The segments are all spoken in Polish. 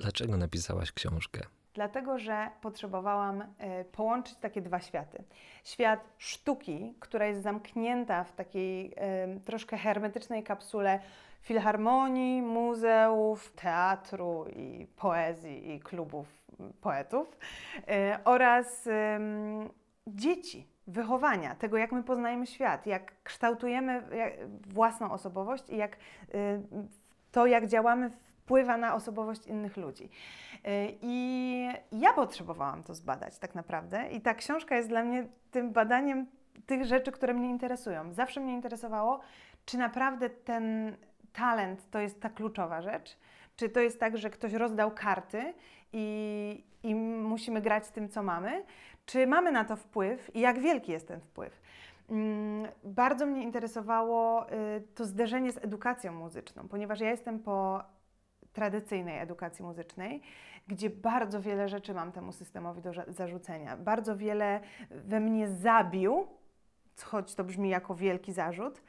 Dlaczego napisałaś książkę? Dlatego, że potrzebowałam e, połączyć takie dwa światy. Świat sztuki, która jest zamknięta w takiej e, troszkę hermetycznej kapsule filharmonii, muzeów, teatru i poezji i klubów poetów e, oraz dzieci, wychowania, tego jak my poznajemy świat, jak kształtujemy własną osobowość i jak to, jak działamy wpływa na osobowość innych ludzi. Y, I ja potrzebowałam to zbadać tak naprawdę. I ta książka jest dla mnie tym badaniem tych rzeczy, które mnie interesują. Zawsze mnie interesowało, czy naprawdę ten talent to jest ta kluczowa rzecz, czy to jest tak, że ktoś rozdał karty i, i musimy grać z tym, co mamy, czy mamy na to wpływ i jak wielki jest ten wpływ. Mm, bardzo mnie interesowało y, to zderzenie z edukacją muzyczną, ponieważ ja jestem po tradycyjnej edukacji muzycznej, gdzie bardzo wiele rzeczy mam temu systemowi do zarzucenia. Bardzo wiele we mnie zabił, choć to brzmi jako wielki zarzut,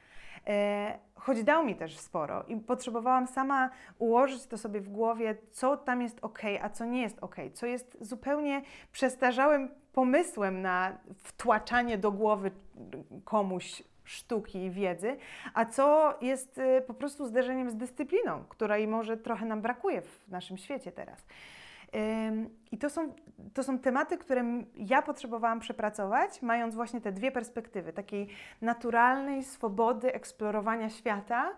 e, choć dał mi też sporo i potrzebowałam sama ułożyć to sobie w głowie, co tam jest ok, a co nie jest ok, co jest zupełnie przestarzałym pomysłem na wtłaczanie do głowy komuś sztuki i wiedzy, a co jest y, po prostu zderzeniem z dyscypliną, której może trochę nam brakuje w naszym świecie teraz. I to są, to są tematy, które ja potrzebowałam przepracować, mając właśnie te dwie perspektywy takiej naturalnej swobody eksplorowania świata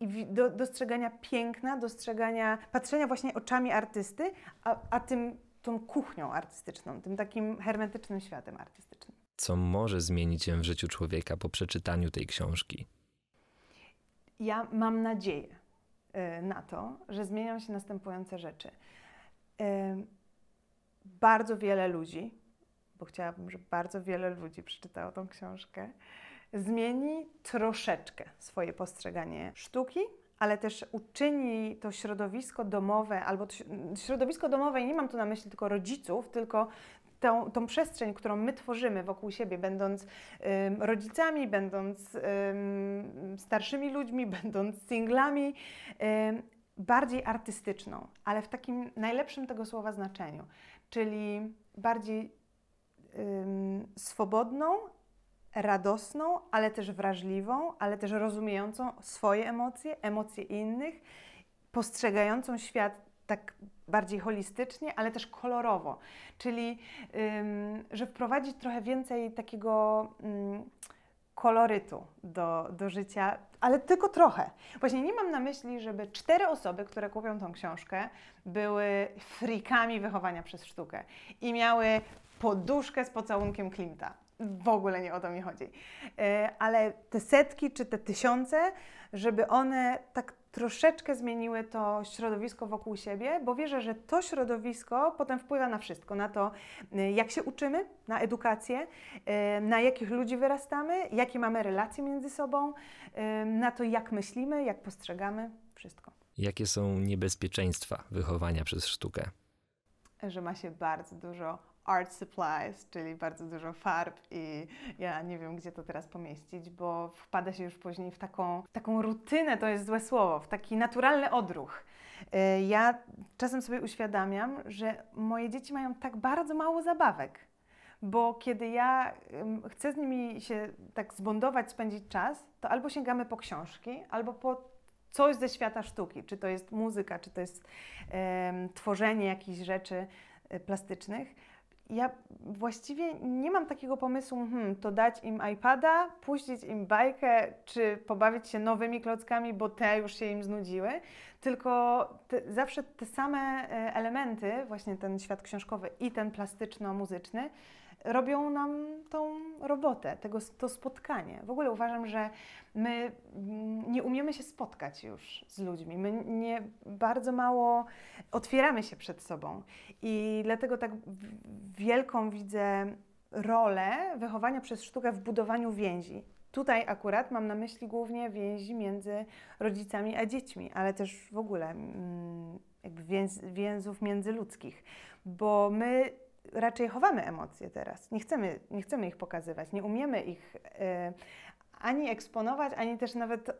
i do, dostrzegania piękna, dostrzegania, patrzenia właśnie oczami artysty, a, a tym tą kuchnią artystyczną, tym takim hermetycznym światem artystycznym co może zmienić się w życiu człowieka po przeczytaniu tej książki? Ja mam nadzieję y, na to, że zmienią się następujące rzeczy. Y, bardzo wiele ludzi, bo chciałabym, żeby bardzo wiele ludzi przeczytało tą książkę, zmieni troszeczkę swoje postrzeganie sztuki, ale też uczyni to środowisko domowe, albo środowisko domowe, i nie mam tu na myśli tylko rodziców, tylko tą, tą przestrzeń, którą my tworzymy wokół siebie, będąc ym, rodzicami, będąc ym, starszymi ludźmi, będąc singlami, ym, bardziej artystyczną, ale w takim najlepszym tego słowa znaczeniu, czyli bardziej swobodną, radosną, ale też wrażliwą, ale też rozumiejącą swoje emocje, emocje innych, postrzegającą świat tak bardziej holistycznie, ale też kolorowo. Czyli, że wprowadzić trochę więcej takiego ym, kolorytu do, do życia, ale tylko trochę. Właśnie nie mam na myśli, żeby cztery osoby, które kupią tą książkę, były frikami wychowania przez sztukę i miały poduszkę z pocałunkiem Klimta. W ogóle nie o to mi chodzi. Yy, ale te setki czy te tysiące, żeby one tak troszeczkę zmieniły to środowisko wokół siebie, bo wierzę, że to środowisko potem wpływa na wszystko, na to, y, jak się uczymy, na edukację, y, na jakich ludzi wyrastamy, jakie mamy relacje między sobą, y, na to, jak myślimy, jak postrzegamy, wszystko. Jakie są niebezpieczeństwa wychowania przez sztukę? Że ma się bardzo dużo art supplies, czyli bardzo dużo farb i ja nie wiem, gdzie to teraz pomieścić, bo wpada się już później w taką, w taką rutynę, to jest złe słowo, w taki naturalny odruch. Y, ja czasem sobie uświadamiam, że moje dzieci mają tak bardzo mało zabawek, bo kiedy ja chcę z nimi się tak zbondować, spędzić czas, to albo sięgamy po książki, albo po coś ze świata sztuki, czy to jest muzyka, czy to jest um, tworzenie jakichś rzeczy e, plastycznych ja właściwie nie mam takiego pomysłu, hmm, to dać im iPada, puścić im bajkę, czy pobawić się nowymi klockami, bo te już się im znudziły, tylko te, zawsze te same e, elementy, właśnie ten świat książkowy i ten plastyczno-muzyczny, robią nam tą robotę, tego, to spotkanie. W ogóle uważam, że my nie umiemy się spotkać już z ludźmi. My nie bardzo mało otwieramy się przed sobą. I dlatego tak wielką widzę rolę wychowania przez sztukę w budowaniu więzi. Tutaj akurat mam na myśli głównie więzi między rodzicami a dziećmi, ale też w ogóle mm, jakby więz, więzów międzyludzkich, bo my raczej chowamy emocje teraz. Nie chcemy, nie chcemy ich pokazywać, nie umiemy ich e, ani eksponować, ani też nawet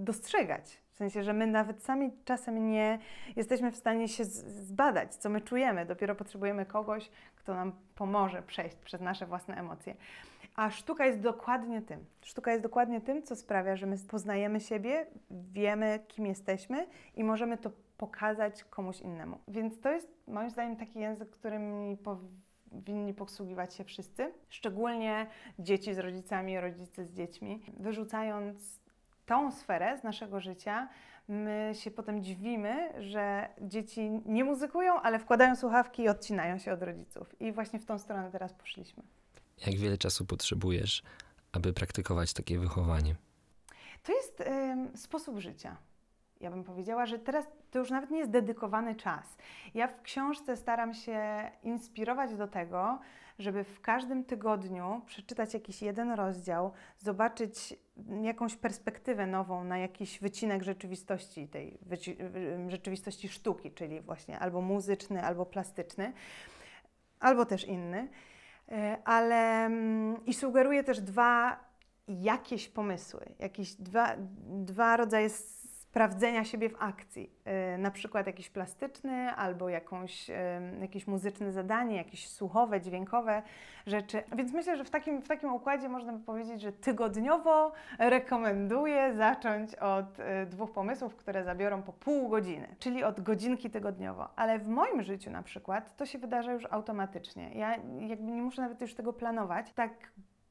dostrzegać. W sensie, że my nawet sami czasem nie jesteśmy w stanie się zbadać, co my czujemy. Dopiero potrzebujemy kogoś, kto nam pomoże przejść przez nasze własne emocje. A sztuka jest dokładnie tym. Sztuka jest dokładnie tym, co sprawia, że my poznajemy siebie, wiemy, kim jesteśmy i możemy to pokazać komuś innemu. Więc to jest moim zdaniem taki język, którym powinni posługiwać się wszyscy, szczególnie dzieci z rodzicami, rodzice z dziećmi, wyrzucając tą sferę z naszego życia, my się potem dziwimy, że dzieci nie muzykują, ale wkładają słuchawki i odcinają się od rodziców. I właśnie w tą stronę teraz poszliśmy. Jak wiele czasu potrzebujesz, aby praktykować takie wychowanie? To jest y, sposób życia. Ja bym powiedziała, że teraz to już nawet nie jest dedykowany czas. Ja w książce staram się inspirować do tego, żeby w każdym tygodniu przeczytać jakiś jeden rozdział, zobaczyć jakąś perspektywę nową na jakiś wycinek rzeczywistości, tej rzeczywistości sztuki, czyli właśnie albo muzyczny, albo plastyczny, albo też inny. E, ale mm, i sugeruje też dwa jakieś pomysły, jakieś dwa, dwa rodzaje sprawdzenia siebie w akcji. Yy, na przykład jakiś plastyczny albo jakąś, yy, jakieś muzyczne zadanie, jakieś słuchowe, dźwiękowe rzeczy. Więc myślę, że w takim, w takim układzie można by powiedzieć, że tygodniowo rekomenduję zacząć od yy, dwóch pomysłów, które zabiorą po pół godziny, czyli od godzinki tygodniowo. Ale w moim życiu na przykład to się wydarza już automatycznie. Ja jakby nie muszę nawet już tego planować. Tak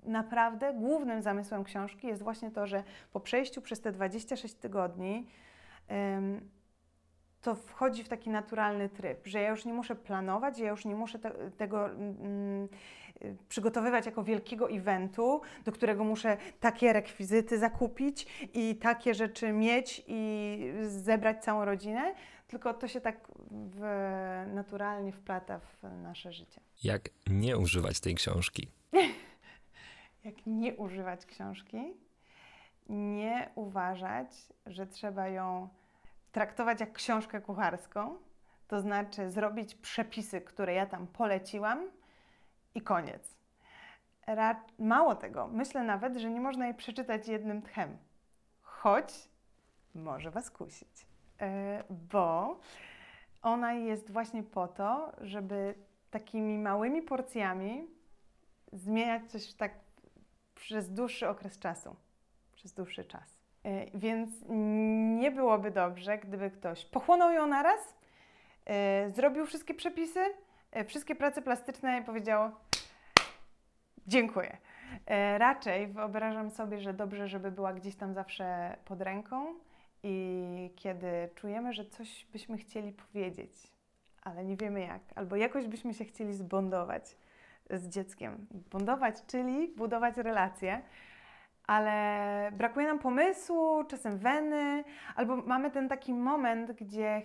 naprawdę głównym zamysłem książki jest właśnie to, że po przejściu przez te 26 tygodni to wchodzi w taki naturalny tryb, że ja już nie muszę planować, ja już nie muszę te, tego um, przygotowywać jako wielkiego eventu, do którego muszę takie rekwizyty zakupić i takie rzeczy mieć i zebrać całą rodzinę, tylko to się tak w, naturalnie wplata w nasze życie. Jak nie używać tej książki? jak nie używać książki, nie uważać, że trzeba ją traktować jak książkę kucharską, to znaczy zrobić przepisy, które ja tam poleciłam i koniec. Mało tego, myślę nawet, że nie można jej przeczytać jednym tchem, choć może Was kusić, e, bo ona jest właśnie po to, żeby takimi małymi porcjami zmieniać coś tak przez dłuższy okres czasu. Przez dłuższy czas. E, więc nie byłoby dobrze, gdyby ktoś pochłonął ją naraz, e, zrobił wszystkie przepisy, e, wszystkie prace plastyczne i powiedział dziękuję. Raczej wyobrażam sobie, że dobrze, żeby była gdzieś tam zawsze pod ręką i kiedy czujemy, że coś byśmy chcieli powiedzieć, ale nie wiemy jak, albo jakoś byśmy się chcieli zbondować, z dzieckiem. Bondować, czyli budować relacje, ale brakuje nam pomysłu, czasem weny, albo mamy ten taki moment, gdzie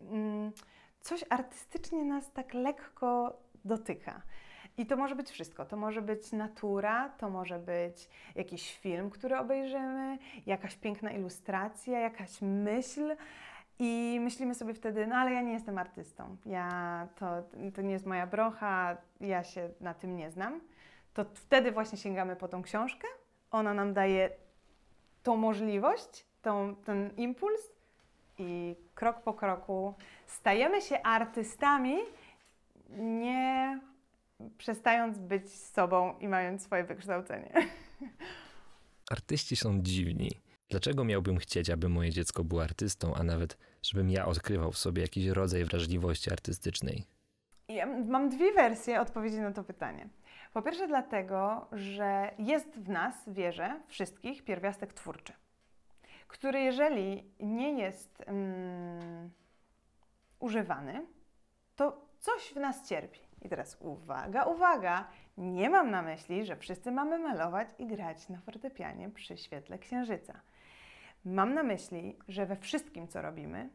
mm, coś artystycznie nas tak lekko dotyka. I to może być wszystko. To może być natura, to może być jakiś film, który obejrzymy, jakaś piękna ilustracja, jakaś myśl, i myślimy sobie wtedy, no ale ja nie jestem artystą, ja, to, to nie jest moja brocha, ja się na tym nie znam. To wtedy właśnie sięgamy po tą książkę, ona nam daje tą możliwość, tą, ten impuls i krok po kroku stajemy się artystami, nie przestając być sobą i mając swoje wykształcenie. Artyści są dziwni. Dlaczego miałbym chcieć, aby moje dziecko było artystą, a nawet żebym ja odkrywał w sobie jakiś rodzaj wrażliwości artystycznej? Ja mam dwie wersje odpowiedzi na to pytanie. Po pierwsze, dlatego, że jest w nas, wierzę, wszystkich pierwiastek twórczy, który, jeżeli nie jest um, używany, to coś w nas cierpi. I teraz uwaga, uwaga, nie mam na myśli, że wszyscy mamy malować i grać na fortepianie przy świetle księżyca. Mam na myśli, że we wszystkim, co robimy,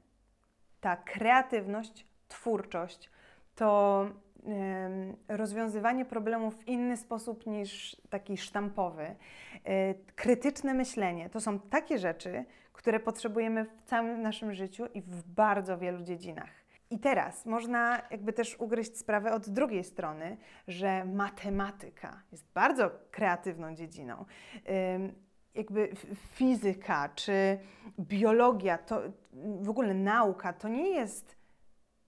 ta kreatywność, twórczość, to rozwiązywanie problemów w inny sposób niż taki sztampowy, e, krytyczne myślenie to są takie rzeczy, które potrzebujemy w całym naszym życiu i w bardzo wielu dziedzinach. I teraz można jakby też ugryźć sprawę od drugiej strony, że matematyka jest bardzo kreatywną dziedziną jakby fizyka czy biologia, to w ogóle nauka, to nie jest,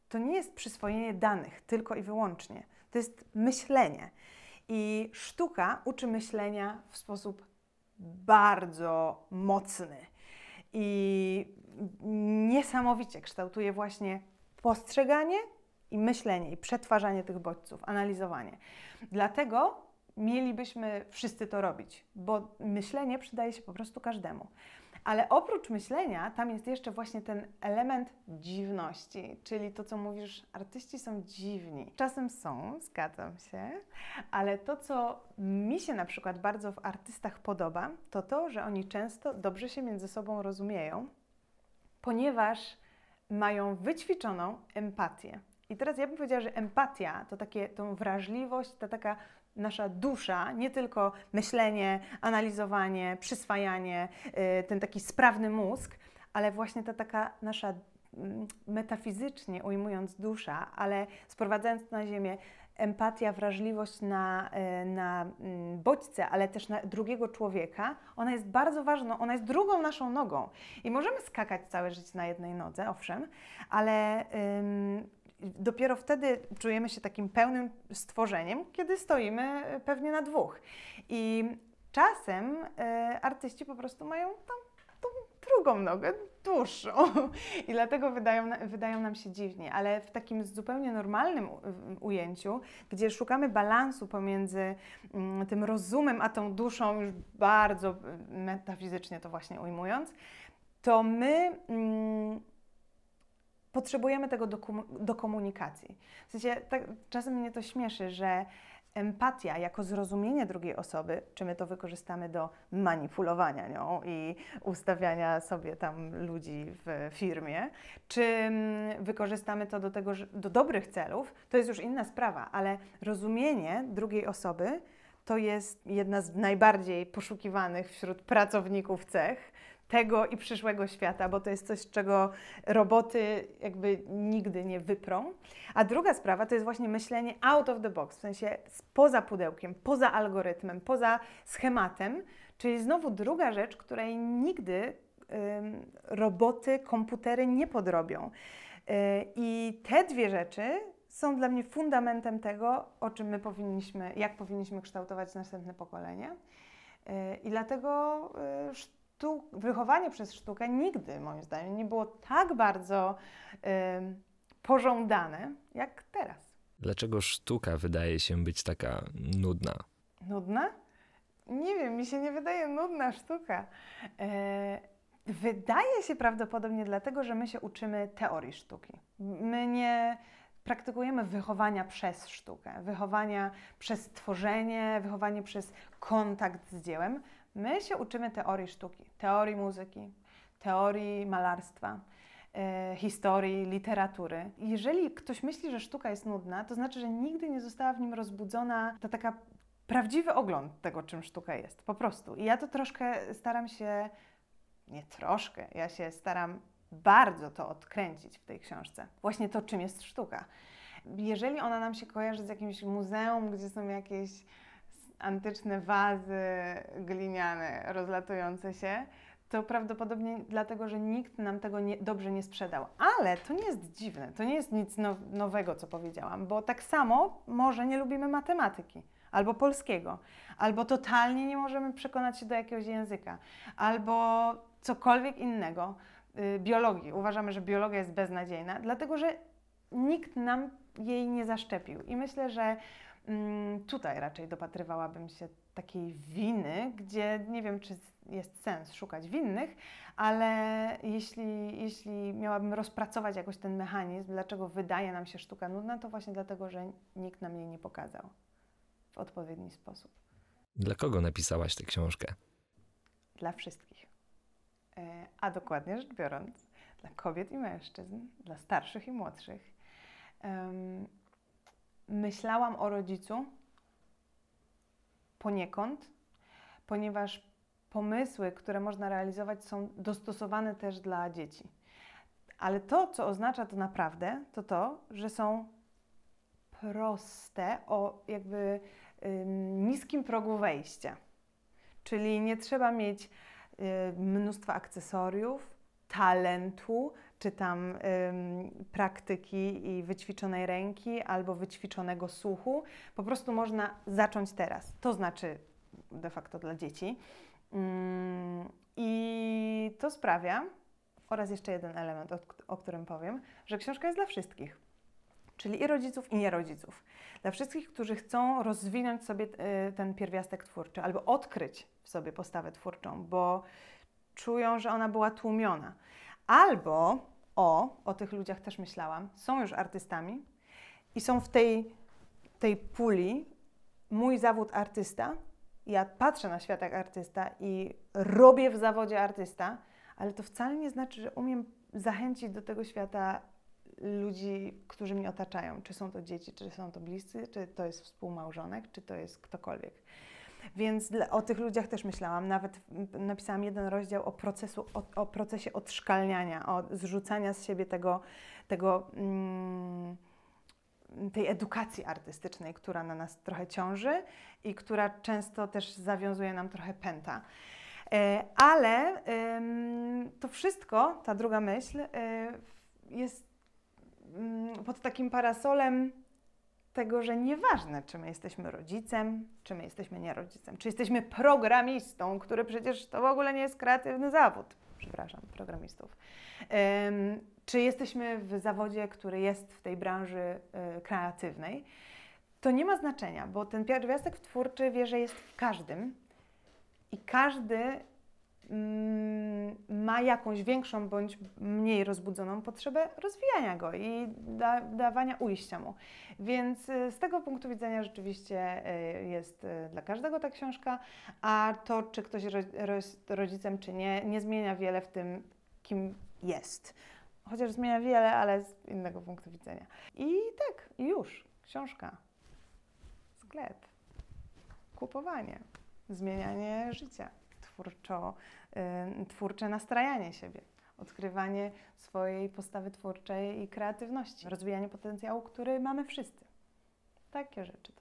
to nie jest przyswojenie danych tylko i wyłącznie. To jest myślenie. I sztuka uczy myślenia w sposób bardzo mocny i niesamowicie kształtuje właśnie postrzeganie i myślenie, i przetwarzanie tych bodźców, analizowanie. Dlatego mielibyśmy wszyscy to robić, bo myślenie przydaje się po prostu każdemu. Ale oprócz myślenia, tam jest jeszcze właśnie ten element dziwności, czyli to, co mówisz, artyści są dziwni. Czasem są, zgadzam się, ale to, co mi się na przykład bardzo w artystach podoba, to to, że oni często dobrze się między sobą rozumieją, ponieważ mają wyćwiczoną empatię. I teraz ja bym powiedziała, że empatia to takie, tą wrażliwość, to taka nasza dusza, nie tylko myślenie, analizowanie, przyswajanie, y, ten taki sprawny mózg, ale właśnie ta taka nasza mm, metafizycznie ujmując dusza, ale sprowadzając na ziemię empatia, wrażliwość na, y, na mm, bodźce, ale też na drugiego człowieka, ona jest bardzo ważna, ona jest drugą naszą nogą. I możemy skakać całe życie na jednej nodze, owszem, ale dopiero wtedy czujemy się takim pełnym stworzeniem, kiedy stoimy e, pewnie na dwóch. I czasem e, artyści po prostu mają tą, tą drugą nogę dłuższą i dlatego wydają, wydają nam się dziwnie, ale w takim zupełnie normalnym ujęciu, gdzie szukamy balansu pomiędzy mm, tym rozumem a tą duszą, już bardzo e, metafizycznie to właśnie ujmując, to my mm, potrzebujemy tego do, do komunikacji. W sensie, tak, czasem mnie to śmieszy, że empatia jako zrozumienie drugiej osoby, czy my to wykorzystamy do manipulowania nią i ustawiania sobie tam ludzi w firmie, czy mm, wykorzystamy to do tego, do dobrych celów, to jest już inna sprawa, ale rozumienie drugiej osoby to jest jedna z najbardziej poszukiwanych wśród pracowników cech, tego i przyszłego świata, bo to jest coś, czego roboty jakby nigdy nie wyprą. A druga sprawa to jest właśnie myślenie out of the box, w sensie poza pudełkiem, poza algorytmem, poza schematem, czyli znowu druga rzecz, której nigdy ym, roboty, komputery nie podrobią. Yy, I te dwie rzeczy są dla mnie fundamentem tego, o czym my powinniśmy, jak powinniśmy kształtować następne pokolenie. Yy, I dlatego yy, sztuk, wychowanie przez sztukę nigdy, moim zdaniem, nie było tak bardzo pożądane jak teraz. Dlaczego sztuka wydaje się być taka nudna? Nudna? Nie wiem, mi się nie wydaje nudna sztuka. E, wydaje się prawdopodobnie dlatego, że my się uczymy teorii sztuki. My nie praktykujemy wychowania przez sztukę, wychowania przez tworzenie, wychowanie przez kontakt z dziełem. My się uczymy teorii sztuki, teorii muzyki, teorii malarstwa, e, historii, literatury. Jeżeli ktoś myśli, że sztuka jest nudna, to znaczy, że nigdy nie została w nim rozbudzona ta taka prawdziwy ogląd tego, czym sztuka jest, po prostu. I ja to troszkę staram się, nie troszkę, ja się staram bardzo to odkręcić w tej książce. Właśnie to, czym jest sztuka. Jeżeli ona nam się kojarzy z jakimś muzeum, gdzie są jakieś antyczne wazy gliniane rozlatujące się, to prawdopodobnie dlatego, że nikt nam tego nie, dobrze nie sprzedał. Ale to nie jest dziwne, to nie jest nic now, nowego, co powiedziałam, bo tak samo może nie lubimy matematyki albo polskiego, albo totalnie nie możemy przekonać się do jakiegoś języka, albo cokolwiek innego. Yy, biologii. Uważamy, że biologia jest beznadziejna, dlatego że nikt nam jej nie zaszczepił. I myślę, że tutaj raczej dopatrywałabym się takiej winy, gdzie nie wiem, czy jest sens szukać winnych, ale jeśli, jeśli miałabym rozpracować jakoś ten mechanizm, dlaczego wydaje nam się sztuka nudna, to właśnie dlatego, że nikt nam jej nie pokazał w odpowiedni sposób. Dla kogo napisałaś tę książkę? Dla wszystkich. E, a dokładnie rzecz biorąc, dla kobiet i mężczyzn, dla starszych i młodszych myślałam o rodzicu poniekąd, ponieważ pomysły, które można realizować, są dostosowane też dla dzieci. Ale to, co oznacza to naprawdę, to to, że są proste, o jakby niskim progu wejścia. Czyli nie trzeba mieć y, mnóstwa akcesoriów, talentu, czy tam ym, praktyki i wyćwiczonej ręki albo wyćwiczonego słuchu. Po prostu można zacząć teraz. To znaczy de facto dla dzieci. Ym, I to sprawia, oraz jeszcze jeden element, o, o którym powiem, że książka jest dla wszystkich. Czyli i rodziców, i nierodziców. Dla wszystkich, którzy chcą rozwinąć sobie y, ten pierwiastek twórczy albo odkryć w sobie postawę twórczą, bo czują, że ona była tłumiona. Albo o, o tych ludziach też myślałam, są już artystami i są w tej, tej puli mój zawód artysta. Ja patrzę na świat jak artysta i robię w zawodzie artysta, ale to wcale nie znaczy, że umiem zachęcić do tego świata ludzi, którzy mnie otaczają. Czy są to dzieci, czy są to bliscy, czy to jest współmałżonek, czy to jest ktokolwiek. Więc o tych ludziach też myślałam. Nawet napisałam jeden rozdział o, procesu, o, o procesie odszkalniania, o zrzucania z siebie tego, tego mm, tej edukacji artystycznej, która na nas trochę ciąży i która często też zawiązuje nam trochę pęta. E, ale to wszystko, ta druga myśl, e, jest mm, pod takim parasolem tego, że nieważne, czy my jesteśmy rodzicem, czy my jesteśmy nierodzicem, czy jesteśmy programistą, który przecież to w ogóle nie jest kreatywny zawód, przepraszam, programistów, um, czy jesteśmy w zawodzie, który jest w tej branży y, kreatywnej, to nie ma znaczenia, bo ten pierwiastek twórczy wie, że jest w każdym i każdy ma jakąś większą bądź mniej rozbudzoną potrzebę rozwijania go i da, dawania ujścia mu. Więc y, z tego punktu widzenia rzeczywiście y, jest y, dla każdego ta książka, a to, czy ktoś jest rodzicem, czy nie, nie zmienia wiele w tym, kim jest. Chociaż zmienia wiele, ale z innego punktu widzenia. I tak, już, książka, sklep, kupowanie, zmienianie życia twórczo, twórcze nastrajanie siebie, odkrywanie swojej postawy twórczej i kreatywności, rozwijanie potencjału, który mamy wszyscy. Takie rzeczy.